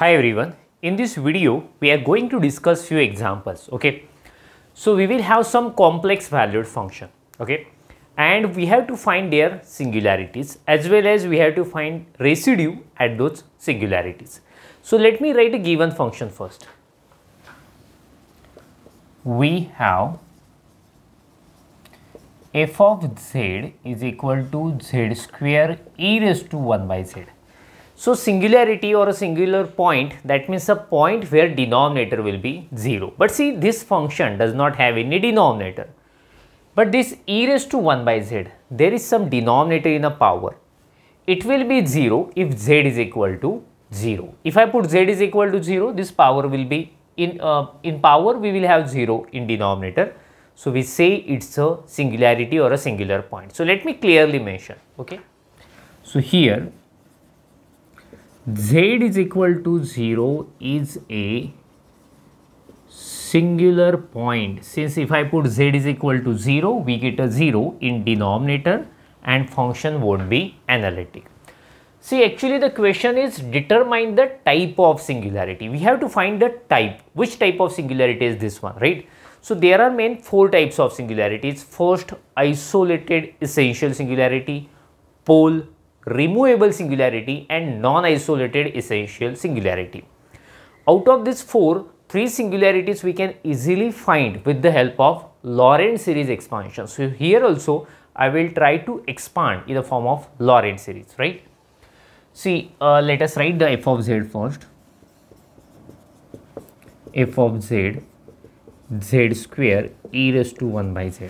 Hi everyone, in this video we are going to discuss few examples, okay. So we will have some complex valued function, okay, and we have to find their singularities as well as we have to find residue at those singularities. So let me write a given function first. We have f of z is equal to z square e raised to 1 by z. So singularity or a singular point that means a point where denominator will be 0. But see this function does not have any denominator. But this e raised to 1 by z there is some denominator in a power. It will be 0 if z is equal to 0. If I put z is equal to 0 this power will be in, uh, in power we will have 0 in denominator so, we say it is a singularity or a singular point. So, let me clearly mention. Okay. So, here z is equal to 0 is a singular point. Since if I put z is equal to 0, we get a 0 in denominator and function won't be analytic. See actually the question is determine the type of singularity. We have to find the type. Which type of singularity is this one, right? So there are main four types of singularities. First, isolated essential singularity, pole, removable singularity and non-isolated essential singularity. Out of these four, three singularities we can easily find with the help of Laurent series expansion. So here also I will try to expand in the form of Laurent series, right? See, uh, let us write the f of z first. f of z z square e raised to 1 by z.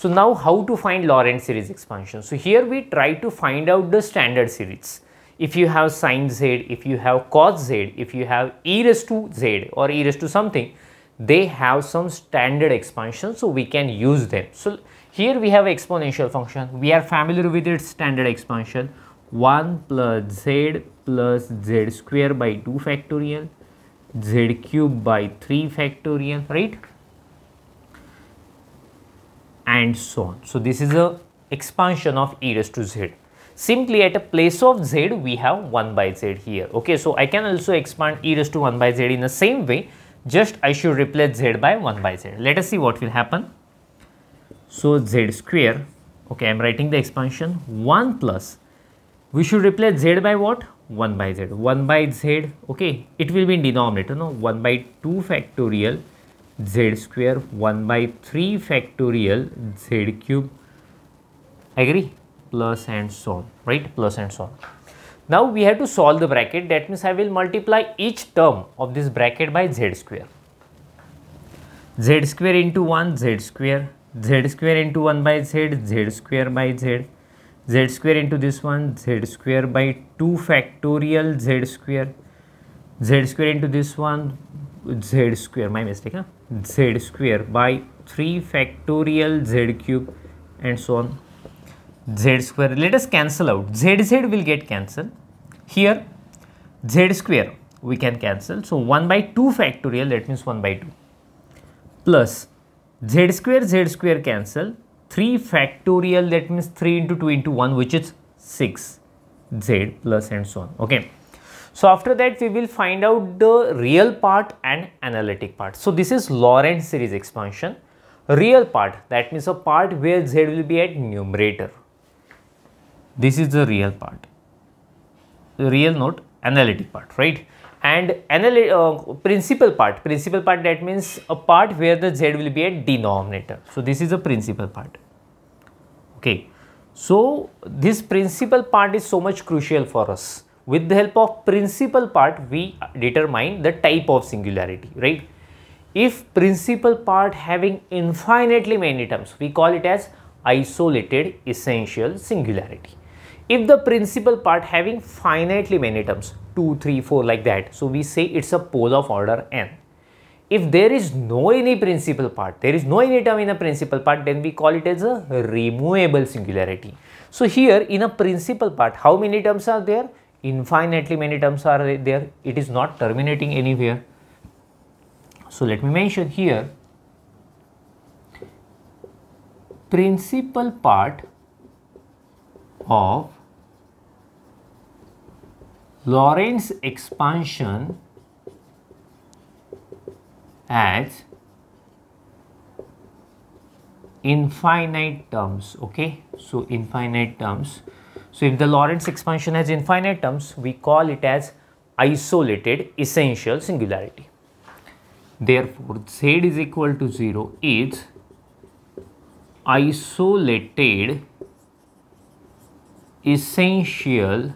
So now how to find Laurent series expansion? So here we try to find out the standard series. If you have sine z, if you have cos z, if you have e raised to z or e raised to something, they have some standard expansion so we can use them. So here we have exponential function. We are familiar with its standard expansion 1 plus z plus z square by 2 factorial z cube by 3 factorial right and so on. So, this is a expansion of e raised to z. Simply at a place of z we have 1 by z here okay. So, I can also expand e raised to 1 by z in the same way just I should replace z by 1 by z. Let us see what will happen. So, z square okay I am writing the expansion 1 plus we should replace z by what 1 by z 1 by z okay it will be in denominator no 1 by 2 factorial z square 1 by 3 factorial z cube. Agree? Plus and so on right? Plus and so on. Now we have to solve the bracket. That means i will multiply each term of this bracket by z square. Z square into 1 z square. Z square into 1 by z z square by z. Z square into this one z square by 2 factorial z square. Z square into this one z square my mistake huh? z square by 3 factorial z cube and so on. Z square let us cancel out. Z z will get cancelled. Here z square we can cancel. So 1 by 2 factorial that means 1 by 2 plus z square z square cancel. 3 factorial that means 3 into 2 into 1 which is 6 z plus and so on okay so after that we will find out the real part and analytic part. So this is Laurent series expansion. Real part that means a part where z will be at numerator. This is the real part. The real note analytic part right? And uh, principal part. Principal part that means a part where the z will be a denominator. So this is a principal part. Okay. So this principal part is so much crucial for us with the help of principal part we determine the type of singularity right if principal part having infinitely many terms we call it as isolated essential singularity if the principal part having finitely many terms 2, 3, 4 like that. So we say it's a pole of order n. If there is no any principal part, there is no any term in a principal part, then we call it as a removable singularity. So here in a principal part, how many terms are there? Infinitely many terms are there. It is not terminating anywhere. So let me mention here principal part of Laurent expansion as infinite terms okay so infinite terms so if the Laurent expansion has infinite terms we call it as isolated essential singularity. Therefore z is equal to 0 is isolated essential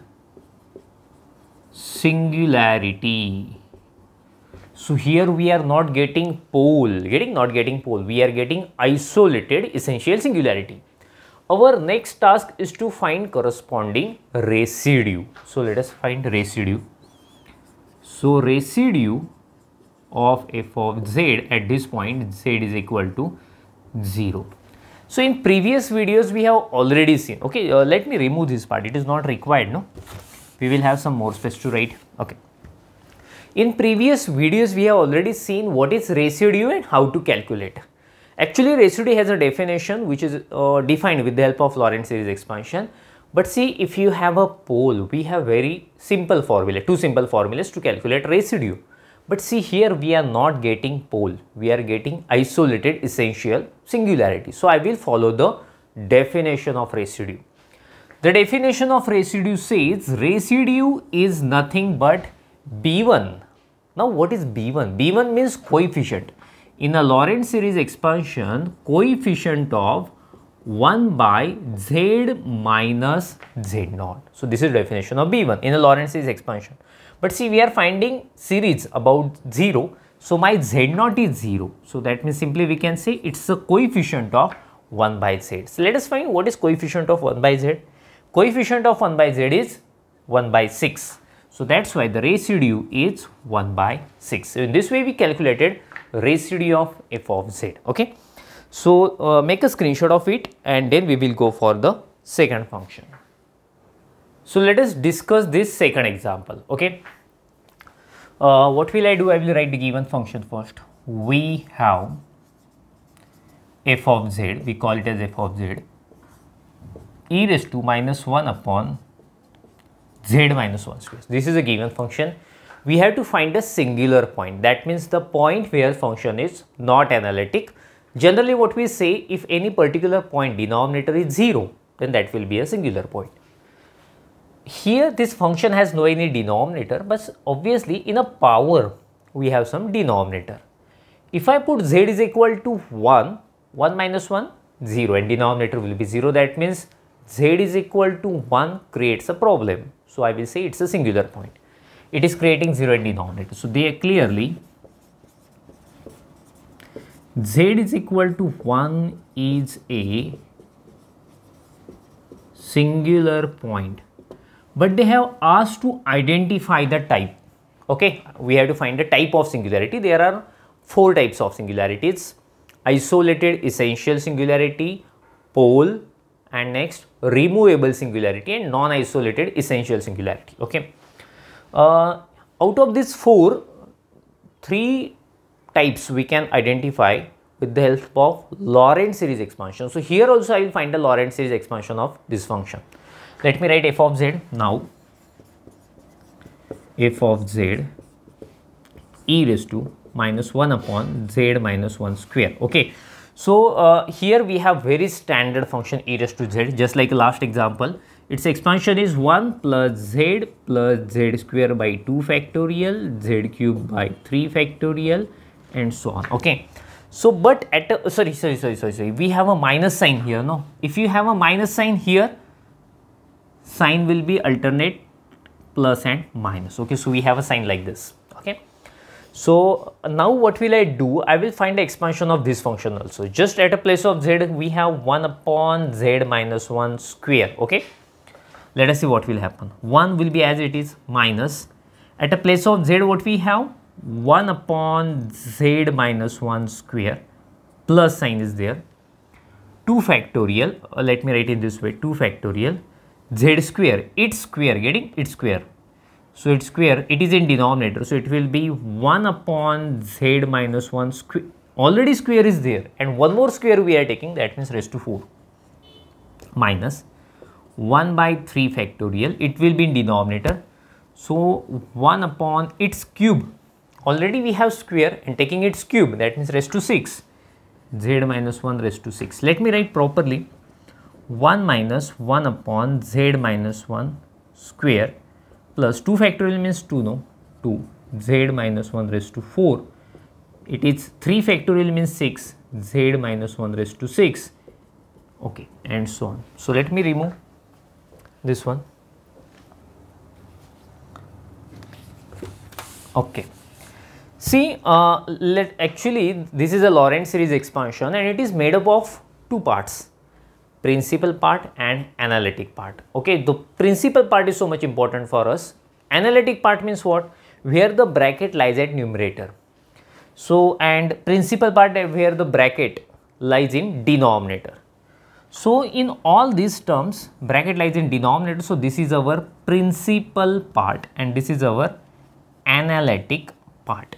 singularity. So here we are not getting pole. Getting not getting pole. We are getting isolated essential singularity our next task is to find corresponding residue so let us find residue so residue of f of z at this point z is equal to 0 so in previous videos we have already seen, okay, uh, let me remove this part, it is not required, no? We will have some more space to write, okay. In previous videos we have already seen what is residue and how to calculate. Actually residue has a definition which is uh, defined with the help of Laurent series expansion. But see if you have a pole, we have very simple formula, two simple formulas to calculate residue. But see here we are not getting pole, we are getting isolated essential singularity. So I will follow the definition of residue. The definition of residue says residue is nothing but B1. Now what is B1? B1 means coefficient. In a Laurent series expansion, coefficient of 1 by z minus z naught. So this is definition of B1 in a Laurent series expansion. But see, we are finding series about 0. So, my z naught is 0. So, that means simply we can say it's a coefficient of 1 by z. So, let us find what is coefficient of 1 by z. Coefficient of 1 by z is 1 by 6. So, that's why the residue is 1 by 6. So, in this way we calculated residue of f of z. Okay. So, uh, make a screenshot of it and then we will go for the second function. So let us discuss this second example. Okay. Uh, what will I do? I will write the given function first. We have f of z, we call it as f of z, e raised to minus 1 upon z minus 1 square. This is a given function. We have to find a singular point. That means the point where function is not analytic. Generally what we say, if any particular point denominator is 0, then that will be a singular point here this function has no any denominator but obviously in a power we have some denominator. If I put z is equal to 1, 1 minus 1, 0 and denominator will be 0 that means z is equal to 1 creates a problem. So, I will say it is a singular point. It is creating 0 in denominator. So, they clearly z is equal to 1 is a singular point. But they have asked to identify the type. Okay? We have to find the type of singularity. There are four types of singularities. Isolated essential singularity pole and next removable singularity and non-isolated essential singularity okay? Uh, out of these four three types we can identify with the help of Laurent series expansion. So here also I will find the Laurent series expansion of this function. Let me write f of z now. F of z e raised to minus 1 upon z minus 1 square okay so uh, here we have very standard function e raised to z just like last example. Its expansion is 1 plus z plus z square by 2 factorial z cube by 3 factorial and so on okay? So but at a, sorry sorry sorry sorry sorry. We have a minus sign here no? If you have a minus sign here sign will be alternate plus and minus okay? So we have a sign like this so now what will I do? I will find the expansion of this function also. Just at a place of z we have 1 upon z minus 1 square okay? Let us see what will happen. 1 will be as it is minus. At a place of z what we have? 1 upon z minus 1 square plus sign is there. 2 factorial uh, let me write it this way 2 factorial z square, its square, getting its square. So its square, it is in denominator. So it will be 1 upon z minus 1 square. Already square is there and one more square we are taking that means raised to 4 minus 1 by 3 factorial. It will be in denominator. So 1 upon its cube. Already we have square and taking its cube that means raised to 6. z minus 1 raised to 6. Let me write properly. 1 minus 1 upon z minus 1 square plus 2 factorial means 2 no? 2 z minus 1 raised to 4 it is 3 factorial means 6 z minus 1 raised to 6 okay and so on. So let me remove this one. Okay. See uh, let actually this is a Laurent series expansion and it is made up of two parts principal part and analytic part. Okay, the principal part is so much important for us. Analytic part means what? Where the bracket lies at numerator. So, and principal part where the bracket lies in denominator. So, in all these terms, bracket lies in denominator. So, this is our principal part and this is our analytic part.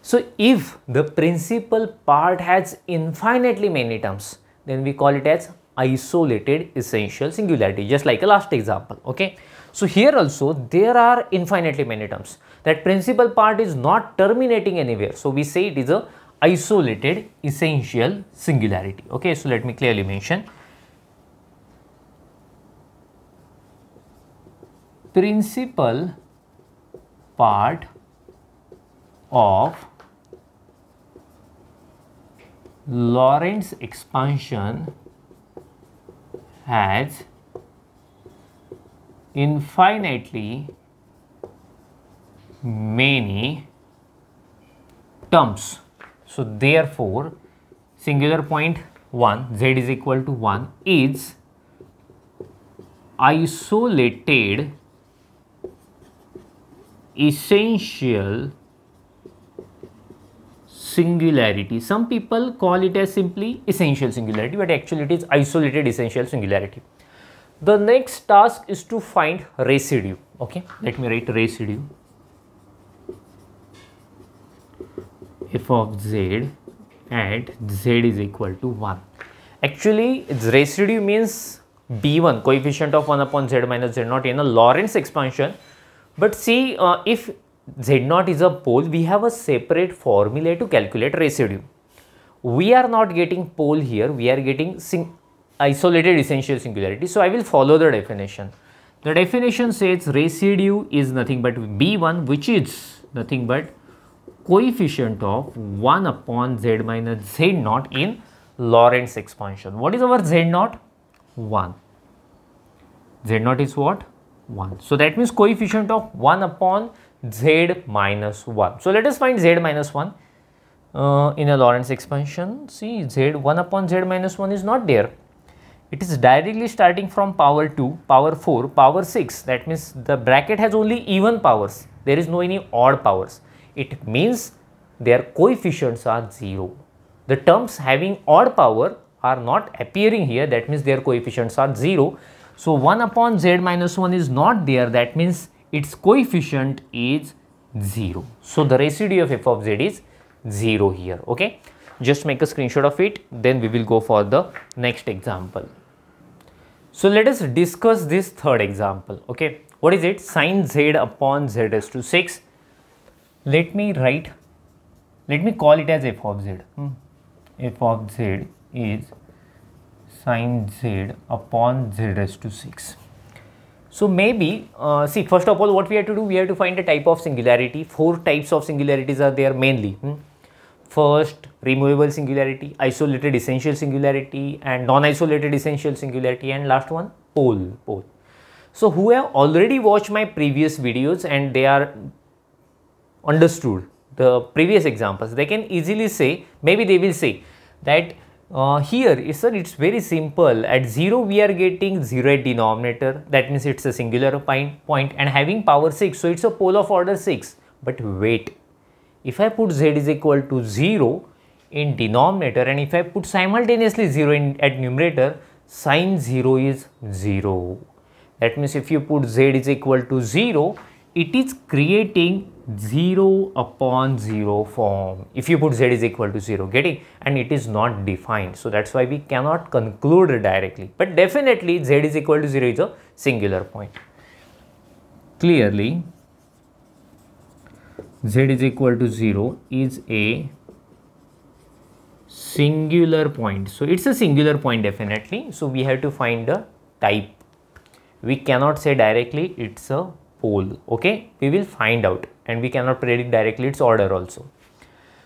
So, if the principal part has infinitely many terms, then we call it as isolated essential singularity just like a last example okay? So here also there are infinitely many terms. That principal part is not terminating anywhere. So we say it is a isolated essential singularity okay? So let me clearly mention. Principal part of Laurent expansion has infinitely many terms. So, therefore, singular point 1 z is equal to 1 is isolated essential singularity. Some people call it as simply essential singularity, but actually it is isolated essential singularity. The next task is to find residue. Okay, let me write residue. f of z at z is equal to 1. Actually, its residue means b1 coefficient of 1 upon z minus z naught in a Laurent expansion. But see, uh, if Z naught is a pole, we have a separate formula to calculate residue. We are not getting pole here, we are getting isolated essential singularity. So, I will follow the definition. The definition says residue is nothing but B1 which is nothing but coefficient of 1 upon Z minus Z naught in Laurent expansion. What is our Z naught? 1. Z naught is what? 1. So, that means coefficient of 1 upon z minus 1. So, let us find z minus 1 uh, in a Laurent expansion. See z 1 upon z minus 1 is not there. It is directly starting from power 2, power 4, power 6. That means the bracket has only even powers. There is no any odd powers. It means their coefficients are 0. The terms having odd power are not appearing here. That means their coefficients are 0. So, 1 upon z minus 1 is not there. That means its coefficient is 0. So, the residue of f of z is 0 here, okay. Just make a screenshot of it, then we will go for the next example. So, let us discuss this third example, okay. What is it? Sine z upon z raised to 6. Let me write, let me call it as f of z. Hmm. f of z is sine z upon z raised to 6. So maybe, uh, see first of all what we have to do, we have to find a type of singularity. Four types of singularities are there mainly. Hmm? First, removable singularity, isolated essential singularity and non-isolated essential singularity and last one, pole, pole. So who have already watched my previous videos and they are understood the previous examples, they can easily say, maybe they will say that uh, here, sir, it's very simple. At 0, we are getting 0 at denominator. That means it's a singular point and having power 6. So, it's a pole of order 6. But wait, if I put z is equal to 0 in denominator and if I put simultaneously 0 in at numerator, sine 0 is 0. That means if you put z is equal to 0, it is creating 0 upon 0 form if you put z is equal to 0 getting and it is not defined so that's why we cannot conclude directly but definitely z is equal to 0 is a singular point clearly z is equal to 0 is a singular point. So, it is a singular point definitely. So, we have to find the type. We cannot say directly it is a pole, okay. We will find out and we cannot predict directly its order also.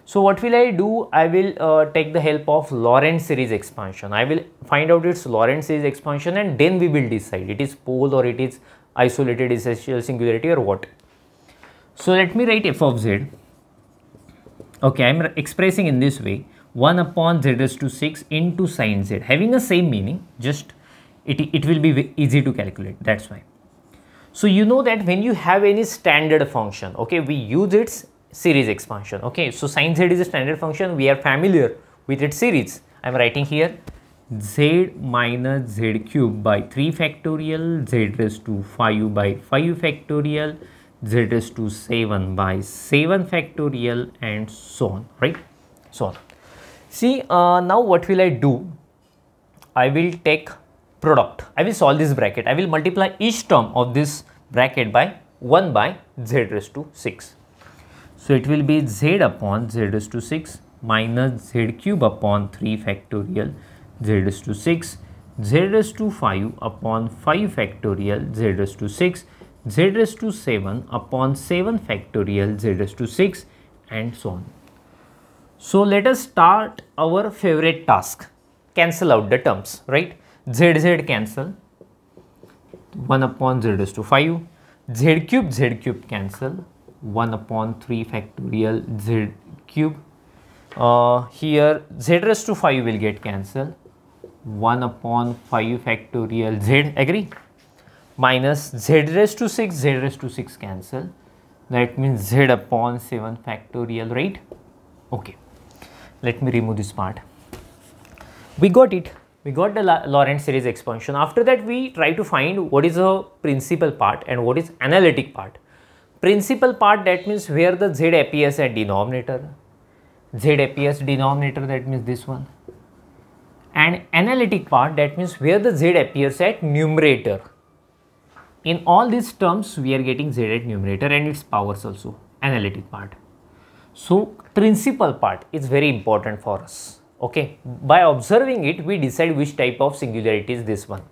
So, what will I do? I will uh, take the help of Laurent series expansion. I will find out its Laurent series expansion and then we will decide it is pole or it is isolated essential singularity or what. So let me write f of z. Okay, I am expressing in this way 1 upon z raised to 6 into sine z having a same meaning just it, it will be easy to calculate that's why. So you know that when you have any standard function okay we use its series expansion okay. So sine z is a standard function we are familiar with its series. I am writing here z minus z cube by 3 factorial z raised to 5 by 5 factorial z raised to 7 by 7 factorial and so on right? So on. See uh, now what will i do? I will take product i will solve this bracket i will multiply each term of this bracket by 1 by z raised to 6 so it will be z upon z raised to 6 minus z cube upon 3 factorial z raised to 6, z raised to 5 upon 5 factorial z raised to 6, z raised to 7 upon 7 factorial z raised to 6 and so on. So let us start our favorite task. Cancel out the terms, right? Z z cancel 1 upon z raised to 5, z cube z cube cancel 1 upon 3 factorial z cube. Uh, here z raised to 5 will get cancelled. 1 upon 5 factorial z agree? Minus z raised to 6 z raised to 6 cancel. That means z upon 7 factorial right? Okay. Let me remove this part. We got it we got the Laurent series expansion after that we try to find what is the principal part and what is analytic part principal part that means where the z appears at denominator z appears denominator that means this one and analytic part that means where the z appears at numerator. In all these terms we are getting z at numerator and its powers also analytic part. So principal part is very important for us. Okay, by observing it we decide which type of singularity is this one.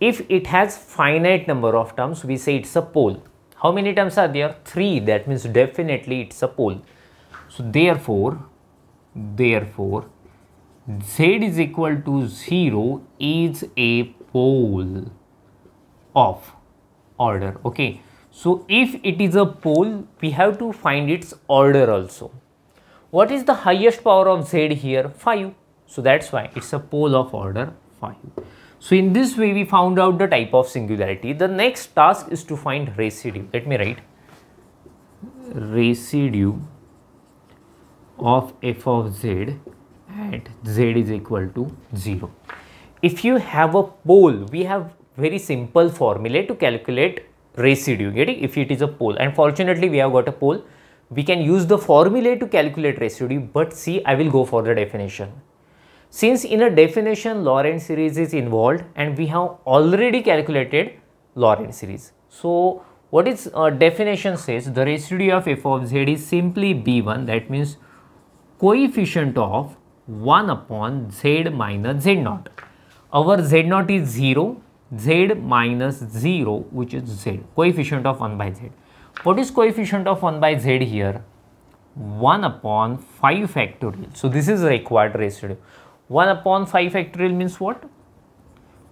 If it has finite number of terms we say it's a pole. How many terms are there? 3 that means definitely it's a pole. So therefore, therefore z is equal to 0 is a pole of order okay so if it is a pole we have to find its order also what is the highest power of z here? 5 so that's why. It's a pole of order 5 so in this way we found out the type of singularity. The next task is to find residue let me write. Residue of f of z at z is equal to 0. If you have a pole, we have very simple formula to calculate residue, getting? If it is a pole. And fortunately we have got a pole, we can use the formula to calculate residue but see I will go for the definition. Since in a definition Laurent series is involved and we have already calculated Laurent series. So what is uh, definition says the residue of f of z is simply b1 that means coefficient of 1 upon z minus z naught. Our z naught is 0, z minus 0 which is z, coefficient of 1 by z. What is coefficient of 1 by z here? 1 upon 5 factorial. So, this is required residue. 1 upon 5 factorial means what?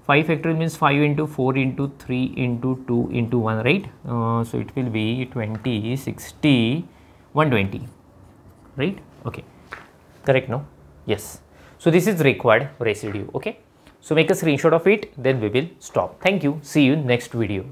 5 factorial means 5 into 4 into 3 into 2 into 1 right. Uh, so, it will be 20, 60, 120 right. Okay, correct no? Yes. So this is required residue. Okay. So make a screenshot of it. Then we will stop. Thank you. See you next video.